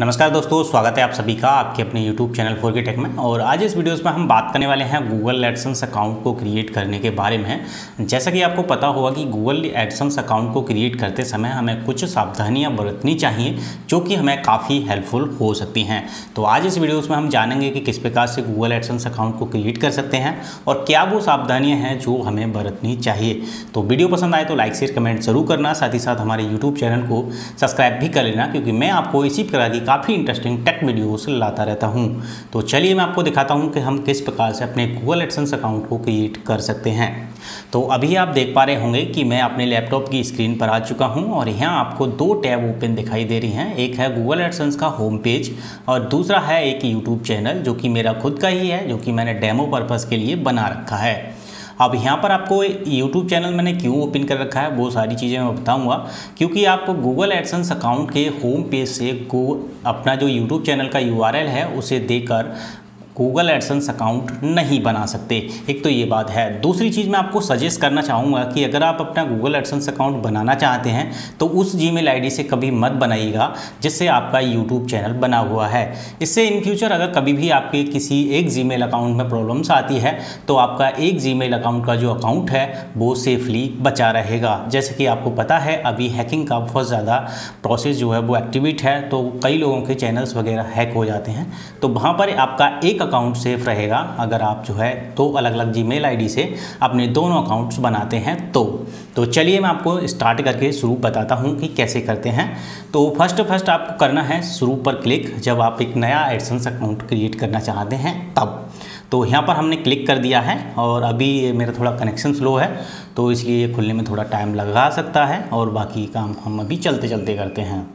नमस्कार दोस्तों, स्वागत है आप सभी का आपके अपने YouTube channel four K tech में। और आज इस वीडियोस में हम बात करने वाले हैं गूगल एडसन्स अकाउंट को क्रिएट करने के बारे में। जैसा कि आपको पता होगा कि गूगल एडसन्स अकाउंट को क्रिएट करते समय हमें कुछ सावधानियाँ बरतनी चाहिए, जो कि हमें काफ़ी हेल्पफुल हो सकती हैं। तो आज इस वीडियोज़ में हम जानेंगे कि किस प्रकार से गूगल एडसन्स अकाउंट को क्रिएट कर सकते हैं और क्या वो सावधानियाँ हैं जो हमें बरतनी चाहिए। तो वीडियो पसंद आए तो लाइक शेयर कमेंट ज़रूर करना। साथ ही साथ हमारे यूट्यूब चैनल को सब्सक्राइब भी कर लेना, क्योंकि मैं आपको इसी प्रकार की काफ़ी इंटरेस्टिंग टेक वीडियोस लाता रहता हूँ। तो चलिए मैं आपको दिखाता हूँ कि हम किस प्रकार से अपने गूगल एडसेंस अकाउंट को क्रिएट कर सकते हैं। तो अभी आप देख पा रहे होंगे कि मैं अपने लैपटॉप की स्क्रीन पर आ चुका हूँ और यहाँ आपको दो टैब ओपन दिखाई दे रही हैं। एक है गूगल एडसेंस का होम पेज और दूसरा है एक यूट्यूब चैनल जो कि मेरा खुद का ही है, जो कि मैंने डेमो पर्पज़ के लिए बना रखा है। अब यहाँ पर आपको यूट्यूब चैनल मैंने क्यों ओपन कर रखा है, वो सारी चीज़ें मैं बताऊँगा। क्योंकि आप गूगल एडसेंस अकाउंट के होम पेज से अपना जो यूट्यूब चैनल का URL है, उसे देकर गूगल एडसेंस अकाउंट नहीं बना सकते। एक तो ये बात है। दूसरी चीज़ मैं आपको सजेस्ट करना चाहूँगा कि अगर आप अपना गूगल एडसेंस अकाउंट बनाना चाहते हैं तो उस जीमेल आईडी से कभी मत बनाइएगा, जिससे आपका यूट्यूब चैनल बना हुआ है। इससे इन फ्यूचर अगर कभी भी आपके किसी एक जीमेल अकाउंट में प्रॉब्लम्स आती है तो आपका एक जीमेल अकाउंट का जो अकाउंट है, वो सेफली बचा रहेगा। जैसे कि आपको पता है, अभी हैकिंग का बहुत ज़्यादा प्रोसेस जो है, वो एक्टिवेट है तो कई लोगों के चैनल्स वगैरह हैक हो जाते हैं। तो वहाँ पर आपका एक अकाउंट सेफ़ रहेगा। अगर आप जो है दो अलग अलग जीमेल आईडी से अपने दोनों अकाउंट्स बनाते हैं तो। तो चलिए मैं आपको स्टार्ट करके शुरू बताता हूँ कि कैसे करते हैं। तो फ़र्स्ट फ़र्स्ट आपको करना है शुरू पर क्लिक जब आप एक नया एडसेंस अकाउंट क्रिएट करना चाहते हैं, तब। तो यहाँ पर हमने क्लिक कर दिया है और अभी मेरा थोड़ा कनेक्शन स्लो है तो इसलिए खुलने में थोड़ा टाइम लगा सकता है और बाकी काम हम अभी चलते चलते करते हैं।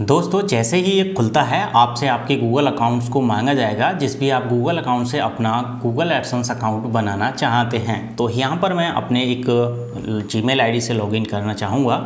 दोस्तों, जैसे ही ये खुलता है, आपसे आपके गूगल अकाउंट्स को मांगा जाएगा, जिस भी आप गूगल अकाउंट से अपना गूगल एडसेंस अकाउंट बनाना चाहते हैं। तो यहाँ पर मैं अपने एक जीमेल आईडी से लॉगिन करना चाहूँगा।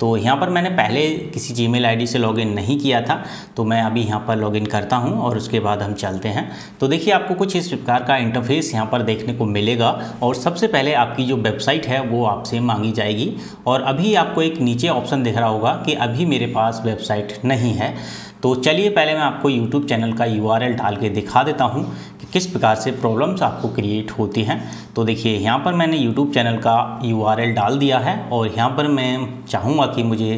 तो यहाँ पर मैंने पहले किसी जीमेल आईडी से लॉगिन नहीं किया था तो मैं अभी यहाँ पर लॉगिन करता हूँ और उसके बाद हम चलते हैं। तो देखिए, आपको कुछ इस प्रकार का इंटरफेस यहाँ पर देखने को मिलेगा और सबसे पहले आपकी जो वेबसाइट है, वो आपसे मांगी जाएगी। और अभी आपको एक नीचे ऑप्शन दिख रहा होगा कि अभी मेरे पास वेबसाइट नहीं है। तो चलिए, पहले मैं आपको यूट्यूब चैनल का यू डाल के दिखा देता हूँ। किस प्रकार से प्रॉब्लम्स आपको क्रिएट होती हैं। तो देखिए, यहाँ पर मैंने यूट्यूब चैनल का यूआरएल डाल दिया है और यहाँ पर मैं चाहूँगा कि मुझे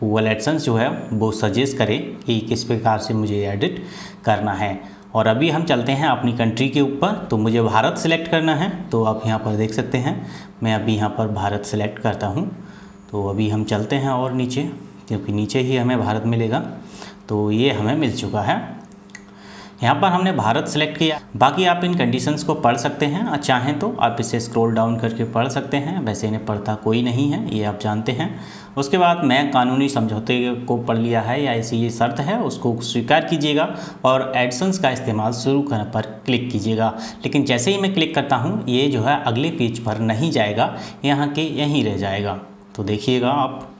गूगल एडसेंस जो है, वो सजेस्ट करे कि किस प्रकार से मुझे एडिट करना है। और अभी हम चलते हैं अपनी कंट्री के ऊपर। तो मुझे भारत सेलेक्ट करना है। तो आप यहाँ पर देख सकते हैं, मैं अभी यहाँ पर भारत सेलेक्ट करता हूँ। तो अभी हम चलते हैं और नीचे, क्योंकि नीचे ही हमें भारत मिलेगा। तो ये हमें मिल चुका है। यहाँ पर हमने भारत सेलेक्ट किया। बाकी आप इन कंडीशंस को पढ़ सकते हैं। और चाहें तो आप इसे स्क्रॉल डाउन करके पढ़ सकते हैं। वैसे इन्हें पढ़ता कोई नहीं है, ये आप जानते हैं। उसके बाद मैं कानूनी समझौते को पढ़ लिया है, या ऐसी ये शर्त है, उसको स्वीकार कीजिएगा और एडसन्स का इस्तेमाल शुरू करने पर क्लिक कीजिएगा। लेकिन जैसे ही मैं क्लिक करता हूँ, ये जो है अगले पेज पर नहीं जाएगा, यहाँ के यहीं रह जाएगा। तो देखिएगा आप।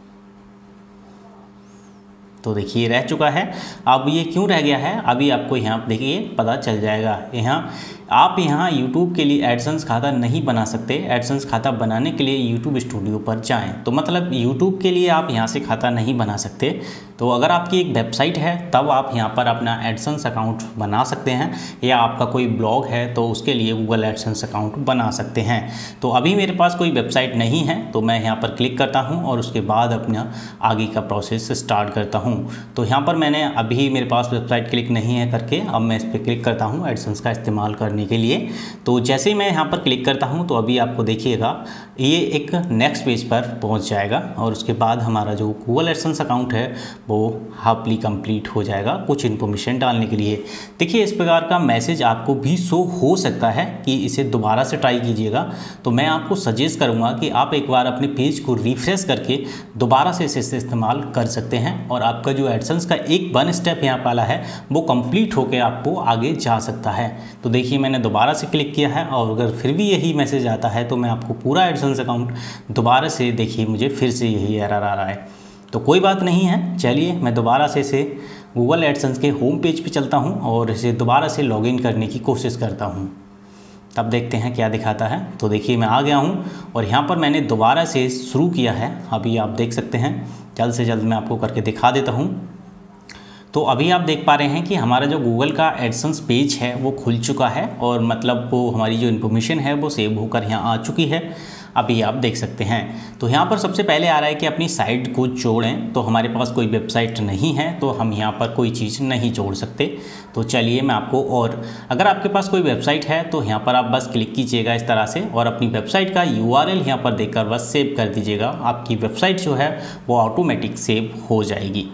तो देखिए रह चुका है। अब ये क्यों रह गया है? अभी आपको यहाँ देखिए, पता चल जाएगा। यहाँ, आप यहाँ YouTube के लिए एडसेंस खाता नहीं बना सकते। एडसेंस खाता बनाने के लिए YouTube स्टूडियो पर जाएँ। तो मतलब YouTube के लिए आप यहाँ से खाता नहीं बना सकते। तो अगर आपकी एक वेबसाइट है, तब आप यहाँ पर अपना एडसेंस अकाउंट बना सकते हैं, या आपका कोई ब्लॉग है तो उसके लिए गूगल एडसेंस अकाउंट बना सकते हैं। तो अभी मेरे पास कोई वेबसाइट नहीं है तो मैं यहाँ पर क्लिक करता हूँ और उसके बाद अपना आगे का प्रोसेस स्टार्ट करता हूँ। तो यहाँ पर मैंने अभी मेरे पास वेबसाइट क्लिक नहीं है करके, अब मैं इस पर क्लिक करता हूँ एडसेंस का इस्तेमाल करने के लिए। तो जैसे ही मैं यहाँ पर क्लिक करता हूँ तो अभी आपको देखिएगा, ये एक नेक्स्ट पेज पर पहुँच जाएगा और उसके बाद हमारा जो गूगल एडसेंस अकाउंट है वो हाफली कंप्लीट हो जाएगा कुछ इन्फॉर्मेशन डालने के लिए। देखिए, इस प्रकार का मैसेज आपको भी शो हो सकता है कि इसे दोबारा से ट्राई कीजिएगा। तो मैं आपको सजेस्ट करूँगा कि आप एक बार अपने पेज को रिफ्रेश करके दोबारा से इसे इस्तेमाल कर सकते हैं और आपका जो एडसन्स का एक वन स्टेप यहाँ वाला है, वो कंप्लीट होकर आपको आगे जा सकता है। तो देखिए, मैंने दोबारा से क्लिक किया है और अगर फिर भी यही मैसेज आता है तो मैं आपको पूरा एडसन्स अकाउंट दोबारा से, देखिए, मुझे फिर से यही एरर आ रहा है। तो कोई बात नहीं है, चलिए मैं दोबारा से इसे गूगल एडसेंस के होम पेज पे चलता हूँ और इसे दोबारा से लॉगिन करने की कोशिश करता हूँ। तब देखते हैं क्या दिखाता है। तो देखिए मैं आ गया हूँ और यहाँ पर मैंने दोबारा से शुरू किया है। अभी आप देख सकते हैं, जल्द से जल्द मैं आपको करके दिखा देता हूँ। तो अभी आप देख पा रहे हैं कि हमारा जो गूगल का एडसन्स पेज है, वो खुल चुका है और मतलब वो हमारी जो इन्फॉर्मेशन है, वो सेव होकर यहाँ आ चुकी है। अभी आप देख सकते हैं। तो यहाँ पर सबसे पहले आ रहा है कि अपनी साइट को जोड़ें। तो हमारे पास कोई वेबसाइट नहीं है तो हम यहाँ पर कोई चीज़ नहीं जोड़ सकते। तो चलिए मैं आपको और, अगर आपके पास कोई वेबसाइट है तो यहाँ पर आप बस क्लिक कीजिएगा इस तरह से और अपनी वेबसाइट का यू आर यहाँ पर देखकर बस सेव कर दीजिएगा। आपकी वेबसाइट जो है, वो ऑटोमेटिक सेव हो जाएगी।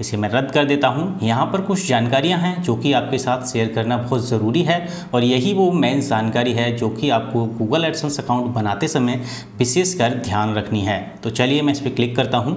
इसे मैं रद्द कर देता हूँ। यहाँ पर कुछ जानकारियाँ हैं जो कि आपके साथ शेयर करना बहुत ज़रूरी है और यही वो मेन जानकारी है जो कि आपको गूगल एडसेंस अकाउंट बनाते समय विशेषकर ध्यान रखनी है। तो चलिए मैं इस पर क्लिक करता हूँ।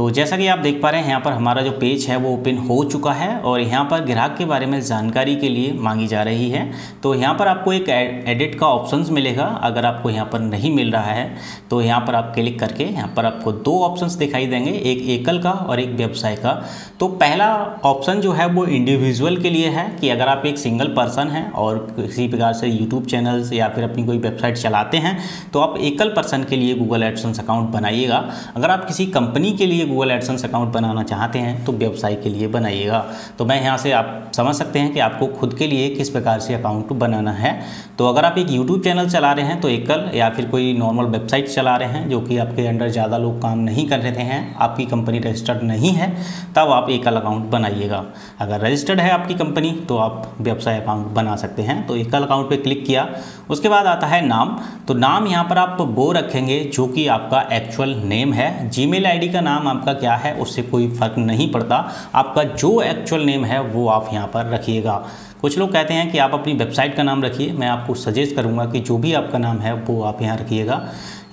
तो जैसा कि आप देख पा रहे हैं, यहाँ पर हमारा जो पेज है, वो ओपन हो चुका है और यहाँ पर ग्राहक के बारे में जानकारी के लिए मांगी जा रही है। तो यहाँ पर आपको एक एडिट का ऑप्शंस मिलेगा, अगर आपको यहाँ पर नहीं मिल रहा है तो यहाँ पर आप क्लिक करके यहाँ पर आपको दो ऑप्शंस दिखाई देंगे, एक एकल का और एक व्यवसाय का। तो पहला ऑप्शन जो है, वो इंडिविजुअल के लिए है कि अगर आप एक सिंगल पर्सन हैं और किसी प्रकार से यूट्यूब चैनल्स या फिर अपनी कोई वेबसाइट चलाते हैं तो आप एकल पर्सन के लिए गूगल एडसेंस अकाउंट बनाइएगा। अगर आप किसी कंपनी के लिए गूगल एडसेंस अकाउंट बनाना चाहते हैं तो व्यवसाय के लिए बनाइएगा। तो मैं यहाँ से आप समझ सकते हैं कि आपको खुद के लिए किस प्रकार से अकाउंट बनाना है। तो अगर आप एक यूट्यूब चैनल चला रहे हैं तो एकल या फिर कोई नॉर्मल वेबसाइट चला रहे हैं, जो कि आपके अंडर ज़्यादा लोग काम नहीं कर रहे हैं, आपकी कंपनी रजिस्टर्ड नहीं है, तब आप एकल अकाउंट बनाइएगा। अगर रजिस्टर्ड है आपकी कंपनी तो आप व्यवसाय अकाउंट बना सकते हैं। तो एकल अकाउंट पर क्लिक किया, उसके बाद आता है नाम। तो नाम यहाँ पर आप वो रखेंगे, जो कि आपका एक्चुअल नेम है। जीमेल आईडी का नाम आपका क्या है, उससे कोई फ़र्क नहीं पड़ता। आपका जो एक्चुअल नेम है, वो आप यहाँ पर रखिएगा। कुछ लोग कहते हैं कि आप अपनी वेबसाइट का नाम रखिए। मैं आपको सजेस्ट करूँगा कि जो भी आपका नाम है, वो आप यहाँ रखिएगा।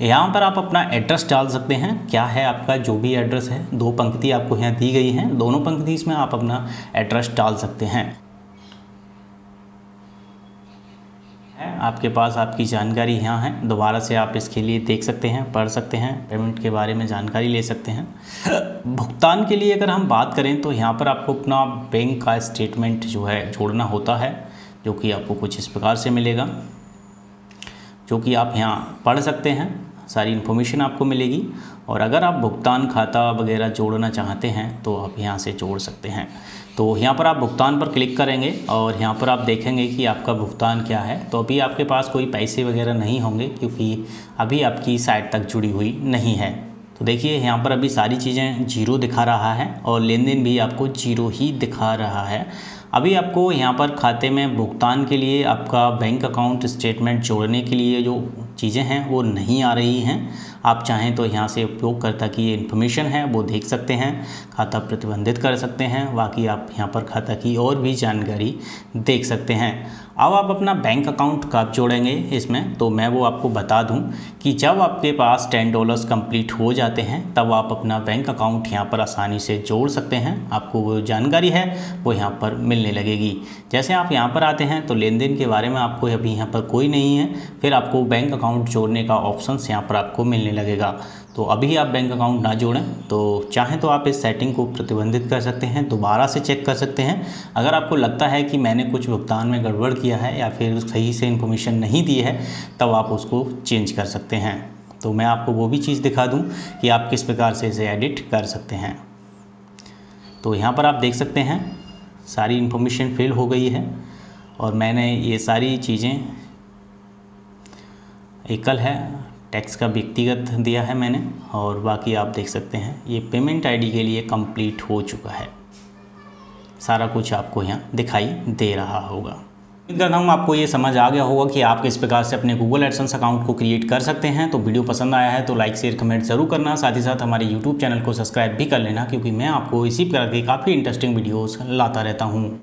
यहाँ पर आप अपना एड्रेस डाल सकते हैं। क्या है आपका जो भी एड्रेस है? दो पंक्ति आपको यहाँ दी गई हैं। दोनों पंक्ति इसमें आप अपना एड्रेस डाल सकते हैं। आपके पास आपकी जानकारी यहाँ है। दोबारा से आप इसके लिए देख सकते हैं, पढ़ सकते हैं, पेमेंट के बारे में जानकारी ले सकते हैं। भुगतान के लिए अगर हम बात करें तो यहाँ पर आपको अपना बैंक का स्टेटमेंट जो है जोड़ना होता है, जो कि आपको कुछ इस प्रकार से मिलेगा, जो कि आप यहाँ पढ़ सकते हैं, सारी इन्फॉर्मेशन आपको मिलेगी। और अगर आप भुगतान खाता वगैरह जोड़ना चाहते हैं तो आप यहाँ से जोड़ सकते हैं। तो यहाँ पर आप भुगतान पर क्लिक करेंगे और यहाँ पर आप देखेंगे कि आपका भुगतान क्या है। तो अभी आपके पास कोई पैसे वगैरह नहीं होंगे क्योंकि अभी आपकी साइट तक जुड़ी हुई नहीं है। तो देखिए, यहाँ पर अभी सारी चीज़ें ज़ीरो दिखा रहा है और लेन देन भी आपको ज़ीरो ही दिखा रहा है। अभी आपको यहाँ पर खाते में भुगतान के लिए आपका बैंक अकाउंट स्टेटमेंट जोड़ने के लिए जो चीज़ें हैं, वो नहीं आ रही हैं। आप चाहें तो यहाँ से उपयोगकर्ता की ये इन्फॉर्मेशन है, वो देख सकते हैं, खाता प्रतिबंधित कर सकते हैं, बाकी आप यहाँ पर खाता की और भी जानकारी देख सकते हैं। अब आप अपना बैंक अकाउंट कब जोड़ेंगे इसमें? तो मैं वो आपको बता दूँ कि जब आपके पास टेन डॉलर्स कंप्लीट हो जाते हैं, तब आप अपना बैंक अकाउंट यहाँ पर आसानी से जोड़ सकते हैं। आपको वो जानकारी है, वो यहाँ पर मिलने लगेगी। जैसे आप यहाँ पर आते हैं तो लेन देन के बारे में आपको अभी यहाँ पर कोई नहीं है, फिर आपको बैंक अकाउंट जोड़ने का ऑप्शन यहाँ पर आपको मिलने लगेगा। तो अभी आप बैंक अकाउंट ना जोड़ें तो चाहें तो आप इस सेटिंग को प्रतिबंधित कर सकते हैं, दोबारा से चेक कर सकते हैं। अगर आपको लगता है कि मैंने कुछ भुगतान में गड़बड़ किया है या फिर सही से इन्फॉर्मेशन नहीं दी है, तब आप उसको चेंज कर सकते हैं। तो मैं आपको वो भी चीज़ दिखा दूँ कि आप किस प्रकार से इसे एडिट कर सकते हैं। तो यहाँ पर आप देख सकते हैं, सारी इन्फॉर्मेशन फिल हो गई है और मैंने ये सारी चीज़ें एकल है टैक्स का व्यक्तिगत दिया है मैंने और बाकी आप देख सकते हैं, ये पेमेंट आईडी के लिए कंप्लीट हो चुका है। सारा कुछ आपको यहाँ दिखाई दे रहा होगा। उम्मीद करता हूँ आपको ये समझ आ गया होगा कि आप किस प्रकार से अपने गूगल एडसेंस अकाउंट को क्रिएट कर सकते हैं। तो वीडियो पसंद आया है तो लाइक शेयर कमेंट ज़रूर करना। साथ ही साथ हमारे यूट्यूब चैनल को सब्सक्राइब भी कर लेना, क्योंकि मैं आपको इसी प्रकार के काफ़ी इंटरेस्टिंग वीडियोज़ लाता रहता हूँ।